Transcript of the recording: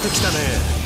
ってきたね。